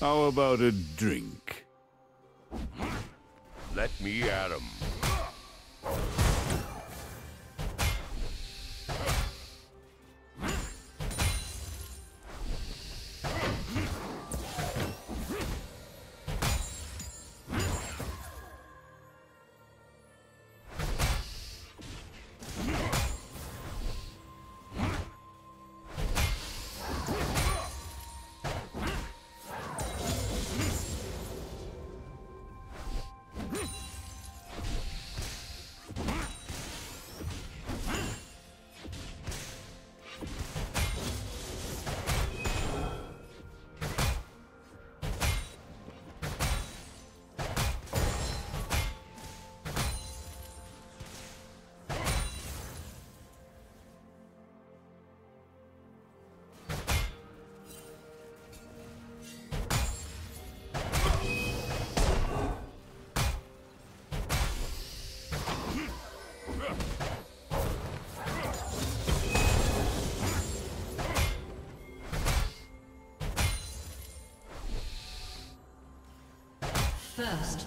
How about a drink? Let me at him. First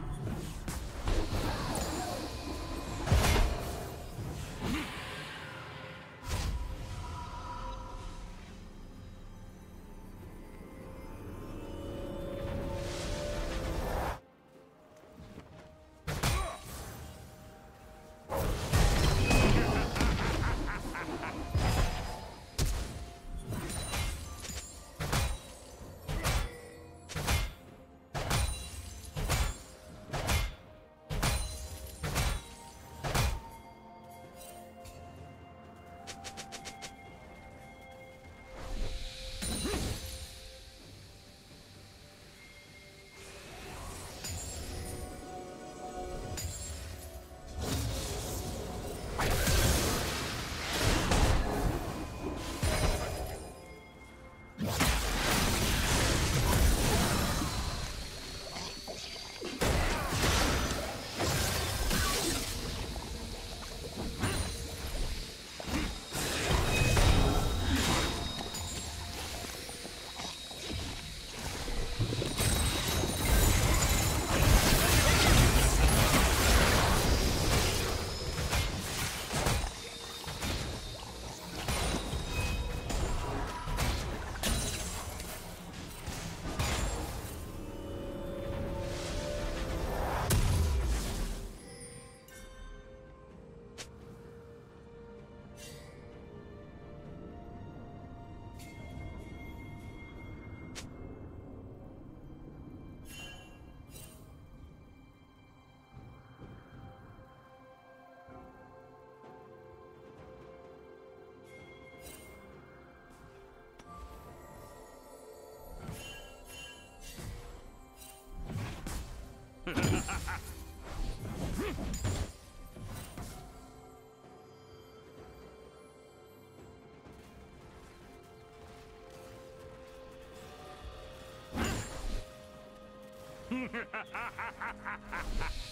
Ha ha ha ha ha ha!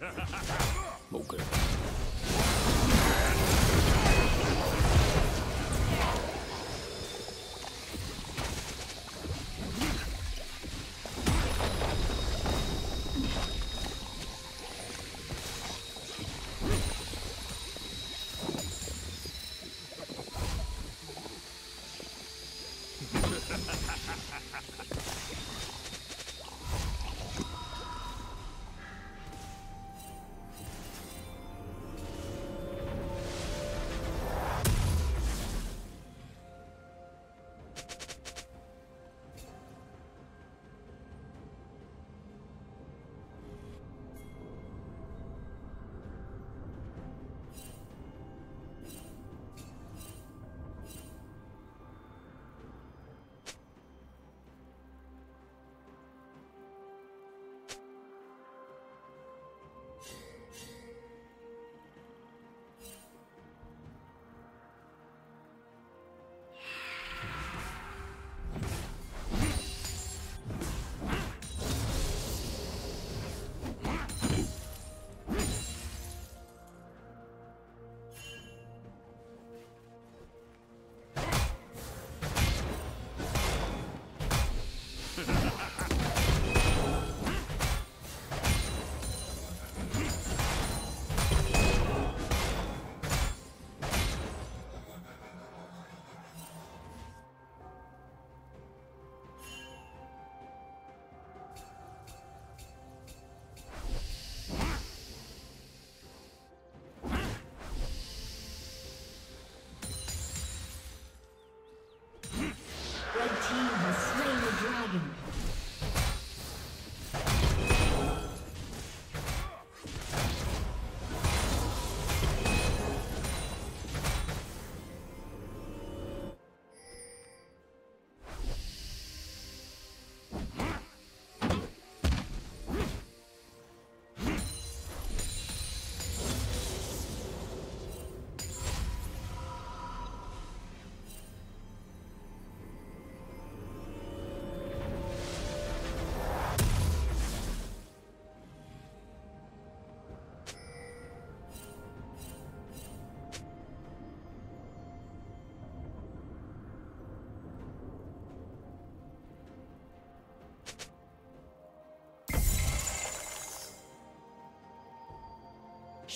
okay.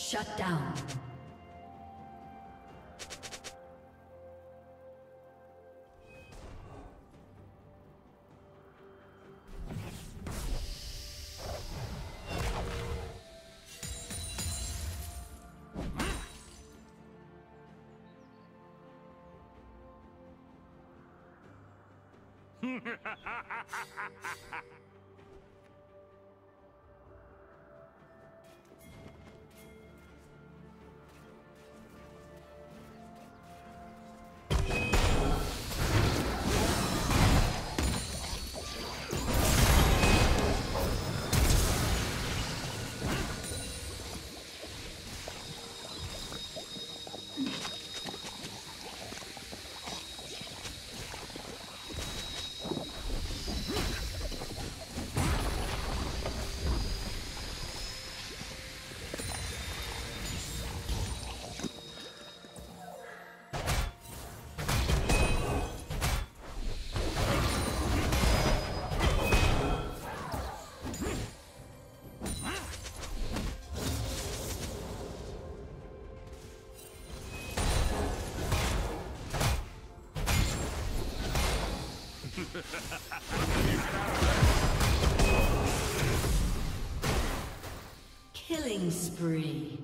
Shut down. Killing spree.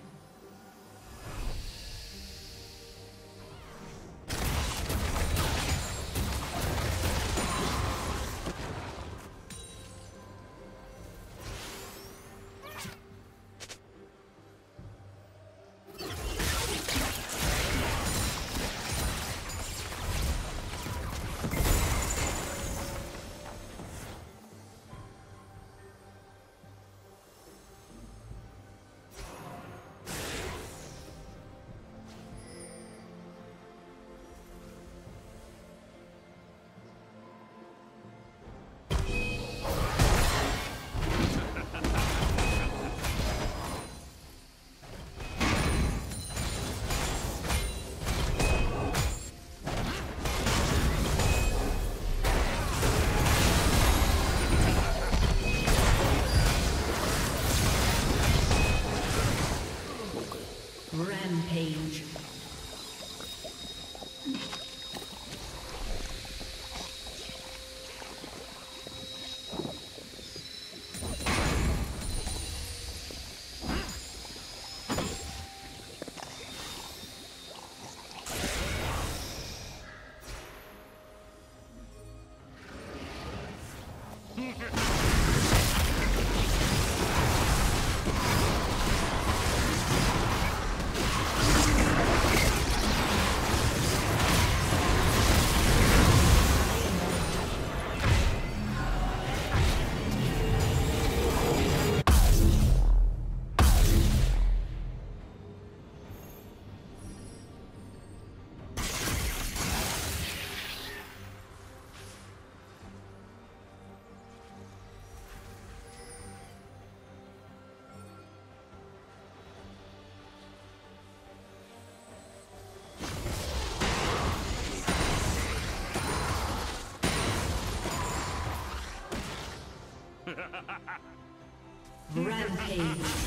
Rampage.